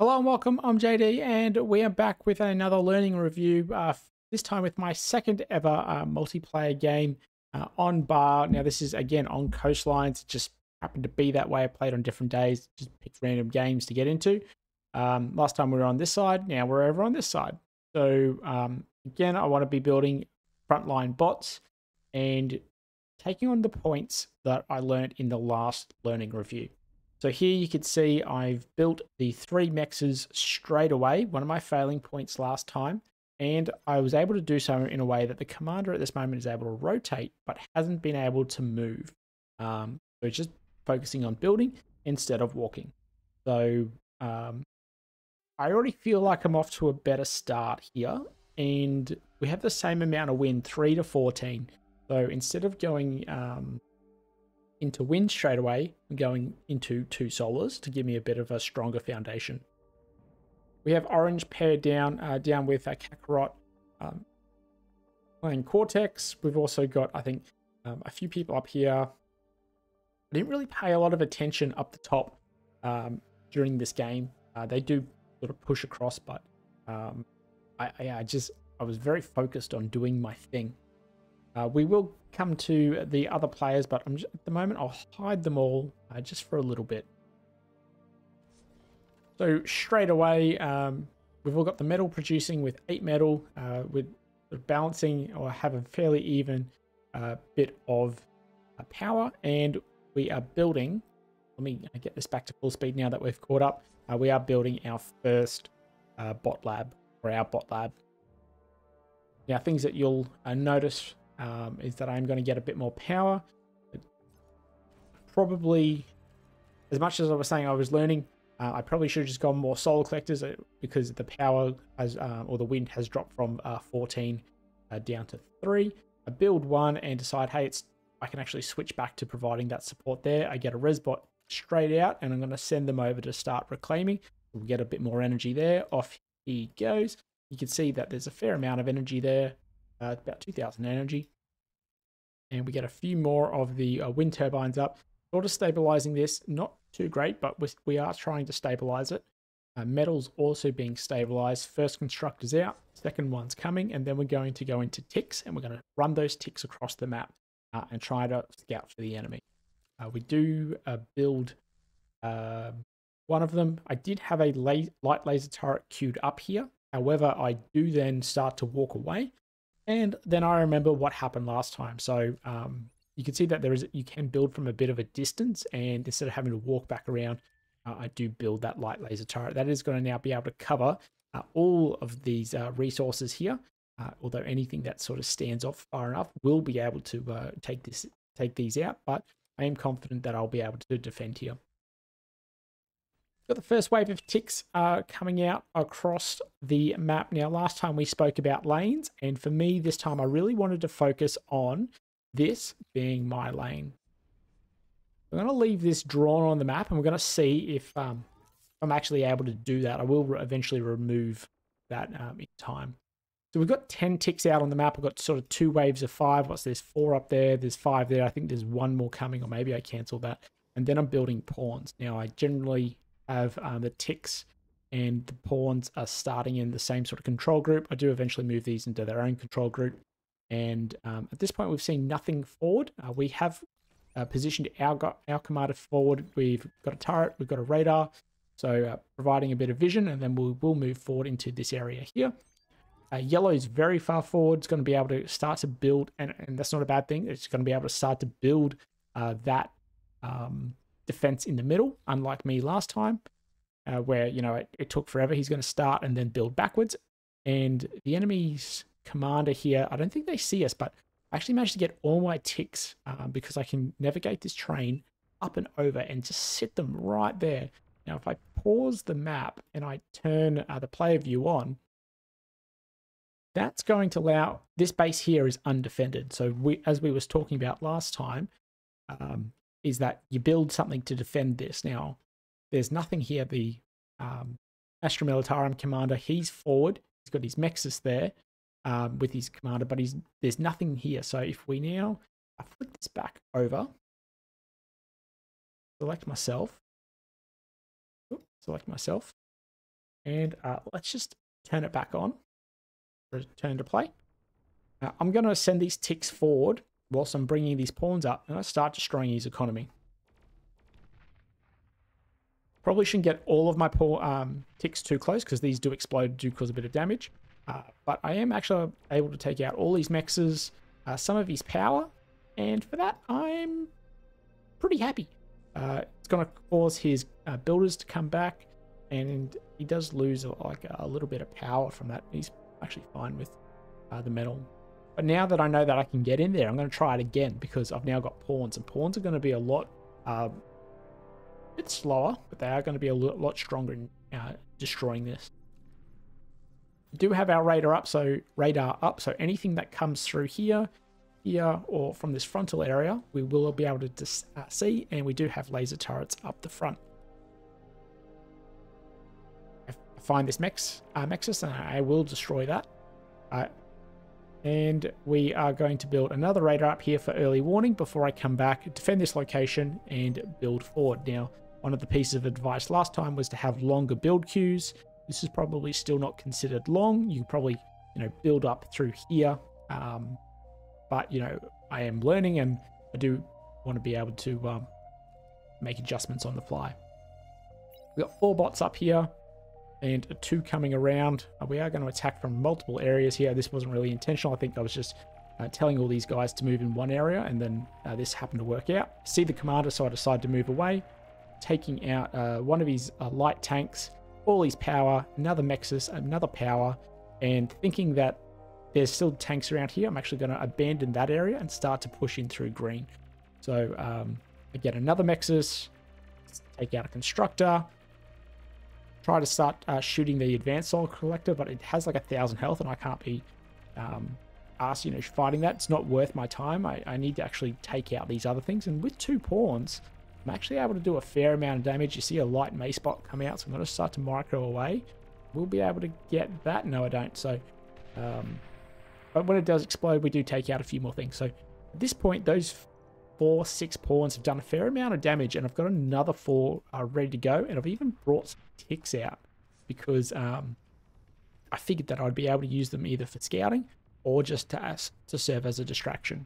Hello and welcome. I'm JD, and we are back with another learning review. Uh, this time with my second ever uh, multiplayer game uh, on BAR. Now, this is again on coastlines. It just happened to be that way. I played on different days, just picked random games to get into. Um, last time we were on this side. Now we're over on this side. So um, again, I want to be building frontline bots and taking on the points that I learned in the last learning review. So here you can see I've built the three mexes straight away, one of my failing points last time, and I was able to do so in a way that the commander at this moment is able to rotate, but hasn't been able to move. Um, so it's just focusing on building instead of walking. So um, I already feel like I'm off to a better start here, and we have the same amount of win, 3 to 14. So instead of going um, into wind straight away and going into two solars to give me a bit of a stronger foundation. We have orange paired down uh, down with a Kakarot um, playing Cortex. We've also got, I think, um, a few people up here. I didn't really pay a lot of attention up the top um, during this game. Uh, they do sort of push across, but um, I, I, I just I was very focused on doing my thing. Uh, we will come to the other players, but just, at the moment I'll hide them all uh, just for a little bit. So straight away, um, we've all got the metal producing with 8 metal, uh, with balancing or have a fairly even uh, bit of uh, power, and we are building, let me get this back to full speed now that we've caught up, uh, we are building our first bot lab, or our bot lab. Now things that you'll notice um, is that I'm going to get a bit more power. Probably, as much as I was saying I was learning, uh, I probably should have just gone more solar collectors uh, because the power has, um, or the wind has dropped from uh, 14 uh, down to 3. I build one and decide, hey, it's I can actually switch back to providing that support there. I get a resbot straight out and I'm going to send them over to start reclaiming. We'll get a bit more energy there. Off he goes. You can see that there's a fair amount of energy there uh, about 2,000 energy. And we get a few more of the uh, wind turbines up. Sort of stabilizing this, not too great, but we are trying to stabilize it. Uh, metal's also being stabilized. First constructor's out, second one's coming, and then we're going to go into ticks, and we're going to run those ticks across the map uh, and try to scout for the enemy. Uh, we do uh, build um, one of them. I did have a la light laser turret queued up here. However, I do then start to walk away and then I remember what happened last time. So um, you can see that there is you can build from a bit of a distance, and instead of having to walk back around, uh, I do build that light laser turret. That is going to now be able to cover uh, all of these uh, resources here. Uh, although anything that sort of stands off far enough will be able to uh, take this take these out, but I am confident that I'll be able to defend here. Got the first wave of ticks uh, coming out across the map. Now, last time we spoke about lanes, and for me, this time I really wanted to focus on this being my lane. I'm going to leave this drawn on the map, and we're going to see if um, I'm actually able to do that. I will eventually remove that um, in time. So we've got 10 ticks out on the map. I've got sort of two waves of five. What's this? Four up there. There's five there. I think there's one more coming, or maybe I cancel that. And then I'm building pawns. Now, I generally have um, the ticks and the pawns are starting in the same sort of control group. I do eventually move these into their own control group. And um, at this point, we've seen nothing forward. Uh, we have uh, positioned our, our commander forward. We've got a turret, we've got a radar. So uh, providing a bit of vision, and then we'll, we'll move forward into this area here. Uh, yellow is very far forward. It's going to be able to start to build, and, and that's not a bad thing. It's going to be able to start to build uh, that um, defense in the middle, unlike me last time, uh, where, you know, it, it took forever. He's going to start and then build backwards. And the enemy's commander here, I don't think they see us, but I actually managed to get all my ticks um, because I can navigate this train up and over and just sit them right there. Now, if I pause the map and I turn uh, the player view on, that's going to allow this base here is undefended. So we, as we was talking about last time, um, is that you build something to defend this. Now, there's nothing here. The um, Astra Militarum commander, he's forward. He's got his Mexus there um, with his commander, but he's there's nothing here. So if we now I flip this back over, select myself, select myself, And uh, let's just turn it back on. Return to play. I'm going to send these ticks forward whilst I'm bringing these pawns up, and I start destroying his economy. Probably shouldn't get all of my pawn, um, ticks too close, because these do explode, do cause a bit of damage. Uh, but I am actually able to take out all these mexes, uh, some of his power, and for that, I'm pretty happy. Uh, it's going to cause his uh, builders to come back, and he does lose like a little bit of power from that. He's actually fine with uh, the metal. But now that I know that I can get in there, I'm going to try it again because I've now got pawns, and pawns are going to be a lot, a bit slower, but they are going to be a lot stronger in uh, destroying this. We do have our radar up, so radar up, so anything that comes through here here or from this frontal area, we will be able to uh, see, and we do have laser turrets up the front. I find this Mex, uh, Mexus, and I will destroy that. Uh, and we are going to build another radar up here for early warning before I come back, defend this location, and build forward. Now, one of the pieces of advice last time was to have longer build queues. This is probably still not considered long. You probably, you know, build up through here. Um, but you know I am learning and I do want to be able to um, make adjustments on the fly. We've got four bots up here and two coming around. Uh, we are going to attack from multiple areas here. This wasn't really intentional. I think I was just uh, telling all these guys to move in one area and then uh, this happened to work out. See the commander, so I decided to move away, taking out uh, one of his uh, light tanks, all his power, another Mexus, another power, and thinking that there's still tanks around here. I'm actually going to abandon that area and start to push in through green. So um, I get another Mexus, take out a Constructor, try to start uh, shooting the Advanced Solar Collector, but it has like a thousand health and I can't be um, asked, you know, fighting that. It's not worth my time. I, I need to actually take out these other things. And with two pawns, I'm actually able to do a fair amount of damage. You see a light mace bot come out, so I'm going to start to micro away. We'll be able to get that. No, I don't. So um, but when it does explode, we do take out a few more things. So at this point, those four, six pawns have done a fair amount of damage, and I've got another four uh, ready to go, and I've even brought some ticks out because um, I figured that I'd be able to use them either for scouting or just to, to serve as a distraction.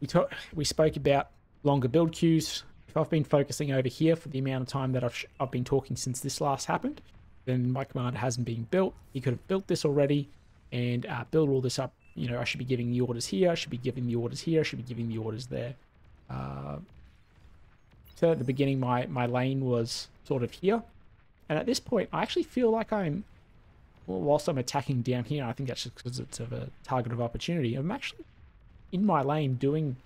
We, talk, we spoke about longer build queues. If I've been focusing over here for the amount of time that I've, I've been talking since this last happened, then my commander hasn't been built. He could have built this already, and uh, build all this up. You know, I should be giving the orders here, I should be giving the orders here, I should be giving the orders there. Uh, so at the beginning, my, my lane was sort of here. And at this point, I actually feel like I'm, well, whilst I'm attacking down here, I think that's just because it's of a target of opportunity, I'm actually in my lane doing,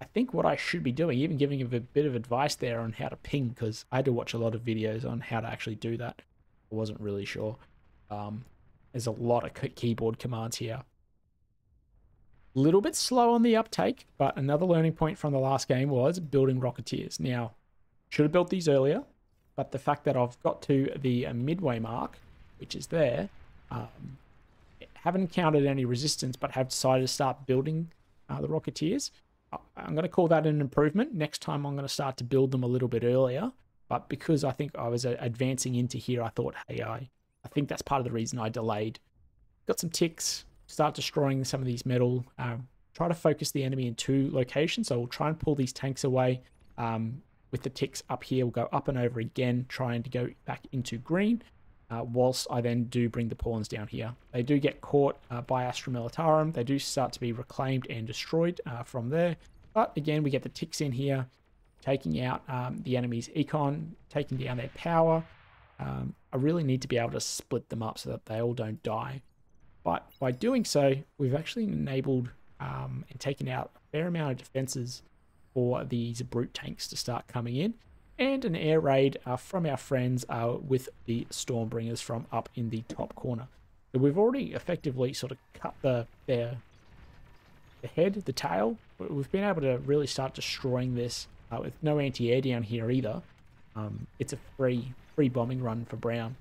I think, what I should be doing, even giving a bit of advice there on how to ping, because I had to watch a lot of videos on how to actually do that. I wasn't really sure. Um, there's a lot of keyboard commands here. Little bit slow on the uptake, but another learning point from the last game was building Rocketeers. Now, should have built these earlier, but the fact that I've got to the midway mark, which is there, um, haven't encountered any resistance, but have decided to start building uh, the Rocketeers. I'm going to call that an improvement. Next time I'm going to start to build them a little bit earlier, but because I think I was uh, advancing into here, I thought, hey, I I think that's part of the reason I delayed. Got some ticks, start destroying some of these metal. Um, try to focus the enemy in two locations. So we'll try and pull these tanks away. Um, with the ticks up here, we'll go up and over again, trying to go back into green. Uh, whilst I then do bring the pawns down here. They do get caught uh, by Astra Militarum. They do start to be reclaimed and destroyed uh, from there. But again, we get the ticks in here, taking out um, the enemy's econ, taking down their power, um, I really need to be able to split them up so that they all don't die. But by doing so, we've actually enabled um, and taken out a fair amount of defenses for these brute tanks to start coming in. And an air raid uh, from our friends uh, with the Stormbringers from up in the top corner. So we've already effectively sort of cut the their the head, the tail. We've been able to really start destroying this uh, with no anti-air down here either. Um, it's a free free bombing run for Brown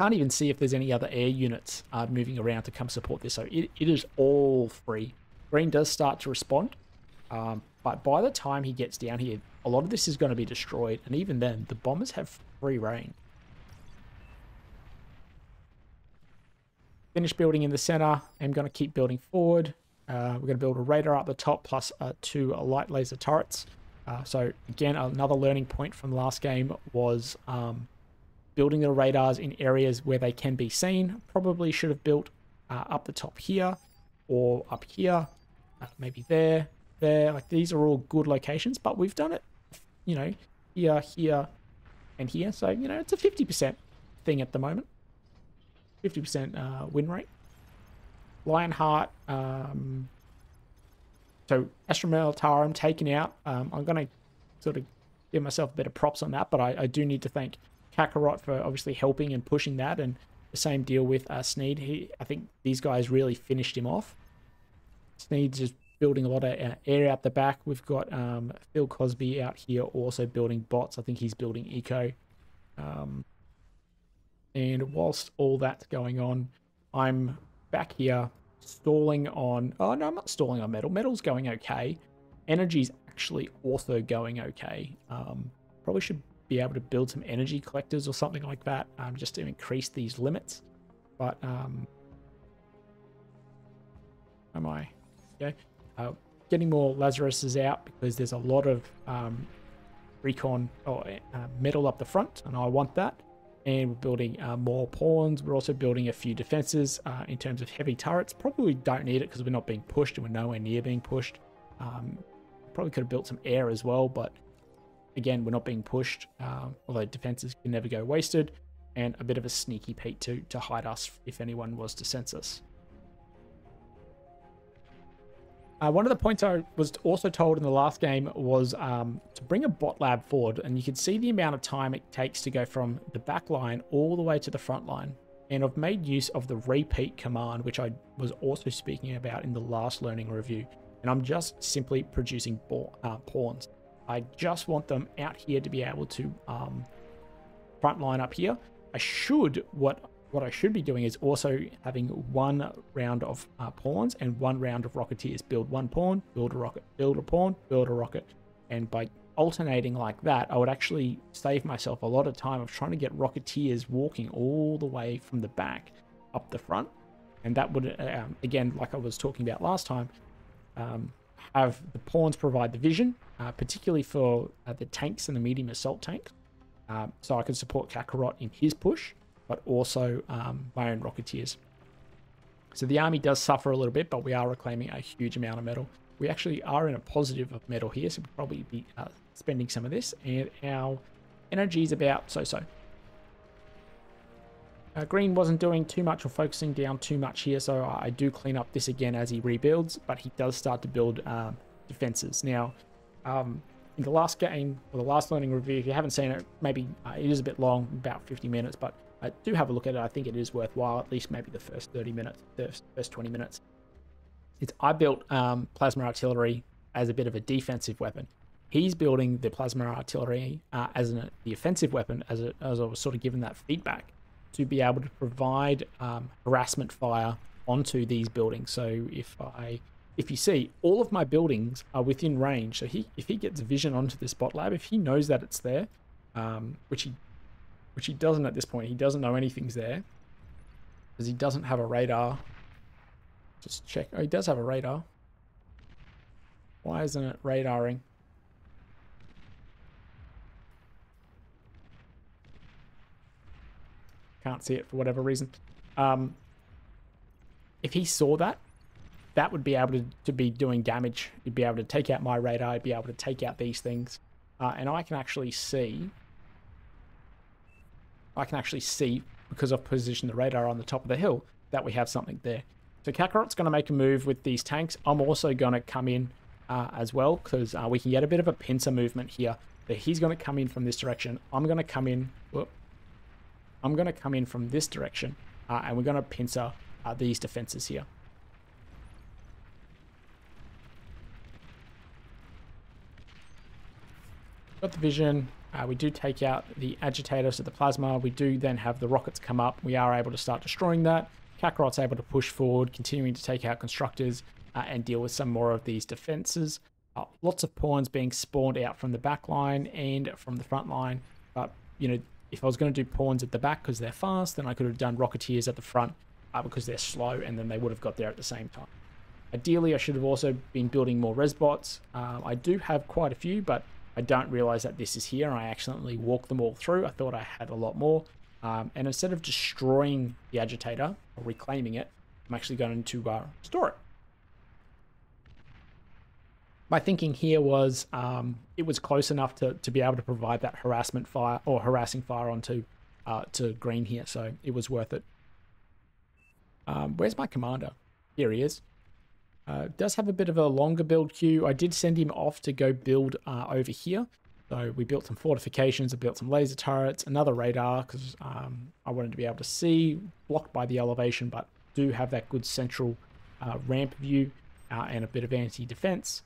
can't even see if there's any other air units uh, moving around to come support this. So it, it is all free. Green does start to respond, um, but by the time he gets down here, a lot of this is going to be destroyed. And even then, the bombers have free reign. Finish building in the center. I'm going to keep building forward. Uh, we're going to build a radar up the top plus uh, two uh, light laser turrets. Uh, so again, another learning point from last game was um, building the radars in areas where they can be seen. Probably should have built uh, up the top here or up here, uh, maybe there, there. Like these are all good locations, but we've done it, you know, here, here, and here. So, you know, it's a 50% thing at the moment. 50% uh, win rate. Lionheart, um, so Astra Militarum taken out. Um, I'm going to sort of give myself a bit of props on that, but I, I, do need to thank Kakarot for obviously helping and pushing that, and the same deal with uh, Sneed. He, I think these guys really finished him off. Sneed's just building a lot of uh, area at the back. We've got um, Phil Cosby out here also building bots. I think he's building eco. Um, and whilst all that's going on, I'm back here stalling on... Oh, no, I'm not stalling on metal. Metal's going okay. Energy's actually also going okay. Um, probably should be able to build some energy collectors or something like that um, just to increase these limits. But, um... Am I? Okay. Uh, getting more Lazaruses out because there's a lot of um, recon or uh, metal up the front, and I want that and we're building uh, more pawns. We're also building a few defenses uh, in terms of heavy turrets. Probably don't need it because we're not being pushed and we're nowhere near being pushed. Um, probably could have built some air as well, but again, we're not being pushed, um, although defenses can never go wasted, and a bit of a sneaky peek to, to hide us if anyone was to sense us. Uh, one of the points I was also told in the last game was um, to bring a bot lab forward, and you can see the amount of time it takes to go from the back line all the way to the front line. And I've made use of the repeat command, which I was also speaking about in the last learning review. And I'm just simply producing uh, pawns. I just want them out here to be able to um, front line up here. I should, what what I should be doing is also having one round of uh, pawns and one round of rocketeers. Build one pawn, build a rocket, build a pawn, build a rocket. And by alternating like that, I would actually save myself a lot of time of trying to get rocketeers walking all the way from the back up the front. And that would, um, again, like I was talking about last time, um, have the pawns provide the vision, uh, particularly for uh, the tanks and the medium assault tanks. Um, so I can support Kakarot in his push but also um, my own Rocketeers. So the army does suffer a little bit, but we are reclaiming a huge amount of metal. We actually are in a positive of metal here, so we'll probably be uh, spending some of this, and our energy is about so-so. Uh, Green wasn't doing too much or focusing down too much here, so I do clean up this again as he rebuilds, but he does start to build um, defenses. Now, um, in the last game, or the last learning review, if you haven't seen it, maybe uh, it is a bit long, about 50 minutes, but I do have a look at it. I think it is worthwhile, at least maybe the first 30 minutes, first, first 20 minutes. It's I built um, plasma artillery as a bit of a defensive weapon. He's building the plasma artillery uh, as an, the offensive weapon, as, a, as I was sort of given that feedback, to be able to provide um, harassment fire onto these buildings. So if I, if you see, all of my buildings are within range. So he, if he gets vision onto this bot lab, if he knows that it's there, um, which he which he doesn't at this point. He doesn't know anything's there because he doesn't have a radar. Just check. Oh, he does have a radar. Why isn't it radaring? Can't see it for whatever reason. Um, if he saw that, that would be able to, to be doing damage. He'd be able to take out my radar. He'd be able to take out these things. Uh, and I can actually see I can actually see, because I've positioned the radar on the top of the hill, that we have something there. So Kakarot's going to make a move with these tanks. I'm also going to come in uh, as well, because uh, we can get a bit of a pincer movement here. So he's going to come in from this direction. I'm going to come in... Whoop, I'm going to come in from this direction, uh, and we're going to pincer uh, these defenses here. Got the vision. Uh, we do take out the agitators of the plasma. We do then have the rockets come up. We are able to start destroying that. Kakarot's able to push forward, continuing to take out constructors uh, and deal with some more of these defenses. Uh, lots of pawns being spawned out from the back line and from the front line. But, you know, if I was going to do pawns at the back because they're fast, then I could have done rocketeers at the front uh, because they're slow and then they would have got there at the same time. Ideally, I should have also been building more resbots. Uh, I do have quite a few, but I don't realize that this is here I accidentally walked them all through. I thought I had a lot more. Um, and instead of destroying the agitator or reclaiming it, I'm actually going to uh, store it. My thinking here was um, it was close enough to, to be able to provide that harassment fire or harassing fire onto uh, to green here, so it was worth it. Um, where's my commander? Here he is. Uh, does have a bit of a longer build queue. I did send him off to go build uh, over here. So we built some fortifications, I built some laser turrets, another radar because um, I wanted to be able to see, blocked by the elevation, but do have that good central uh, ramp view uh, and a bit of anti-defense.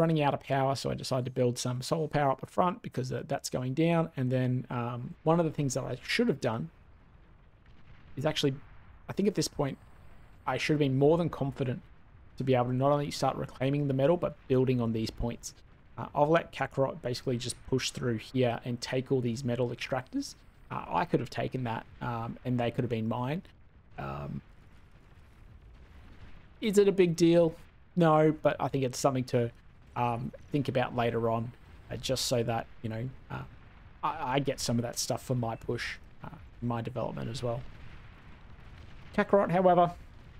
Running out of power, so I decided to build some solar power up the front because that's going down. And then um, one of the things that I should have done is actually, I think at this point, I should have been more than confident to be able to not only start reclaiming the metal, but building on these points. Uh, I'll let Kakarot basically just push through here and take all these metal extractors. Uh, I could have taken that, um, and they could have been mine. Um, is it a big deal? No, but I think it's something to um, think about later on, uh, just so that, you know, uh, I, I, get some of that stuff for my push, uh, my development as well. Kakarot, however,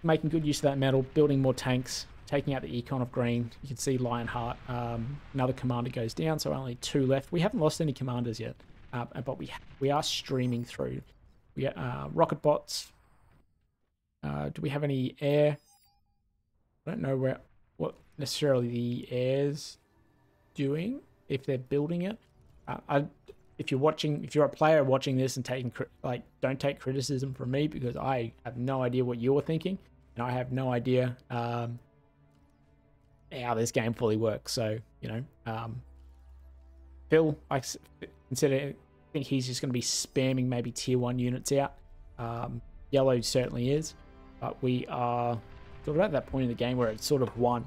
making good use of that metal, building more tanks, taking out the econ of green. You can see Lionheart. Um, another commander goes down, so only two left. We haven't lost any commanders yet, uh, but we we are streaming through. We uh, rocket bots. Uh, do we have any air? I don't know where necessarily the air's doing if they're building it. Uh, I if you're watching, if you're a player watching this and taking like, don't take criticism from me because I have no idea what you're thinking, and I have no idea um, how this game fully works. So you know, um, Phil, I consider, I think he's just going to be spamming maybe tier one units out. Um, Yellow certainly is, but we are sort of at that point in the game where it's sort of won.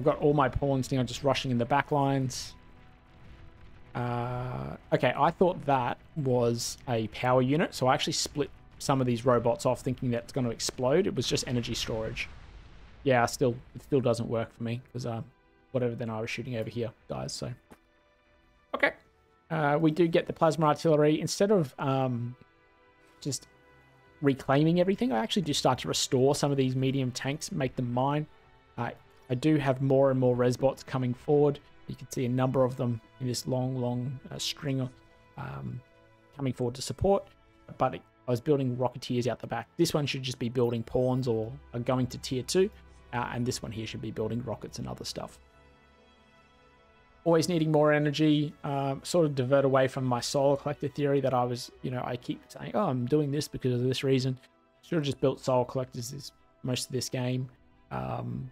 I've got all my pawns now just rushing in the back lines. Uh, okay, I thought that was a power unit, so I actually split some of these robots off thinking that's going to explode. It was just energy storage. Yeah, still, it still doesn't work for me because uh, whatever then I was shooting over here dies, so. Okay. Uh, we do get the plasma artillery. Instead of um, just reclaiming everything, I actually do start to restore some of these medium tanks, make them mine. Uh, I do have more and more resbots coming forward. You can see a number of them in this long, long uh, string um, coming forward to support. But it, I was building Rocketeers out the back. This one should just be building pawns or going to tier 2. Uh, and this one here should be building rockets and other stuff. Always needing more energy, um, sort of divert away from my solar collector theory that I was, you know, I keep saying, oh, I'm doing this because of this reason. Should have just built solar collectors this, most of this game. Um,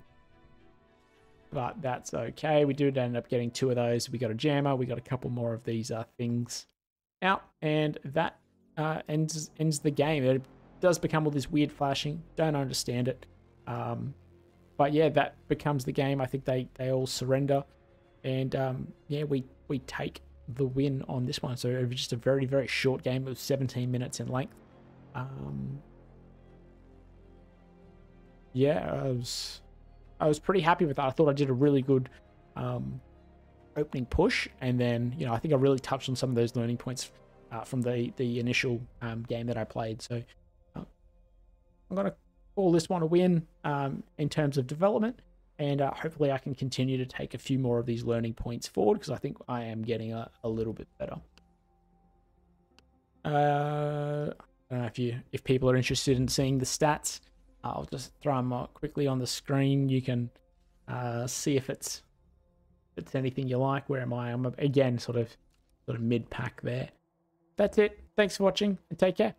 but that's okay. We did end up getting two of those. We got a jammer. We got a couple more of these uh, things out, and that uh, ends ends the game. It does become all this weird flashing. Don't understand it. Um, but yeah, that becomes the game. I think they they all surrender, and um, yeah, we we take the win on this one. So it was just a very very short game. It was 17 minutes in length. Um, yeah, I was I was pretty happy with that. I thought I did a really good um, opening push, and then you know I think I really touched on some of those learning points uh, from the the initial um, game that I played. So uh, I'm gonna call this one a win um, in terms of development, and uh, hopefully I can continue to take a few more of these learning points forward because I think I am getting a, a little bit better. Uh, I don't know if you if people are interested in seeing the stats. I'll just throw them quickly on the screen. You can uh, see if it's if it's anything you like. Where am I? I'm again sort of sort of mid pack there. That's it. Thanks for watching and take care.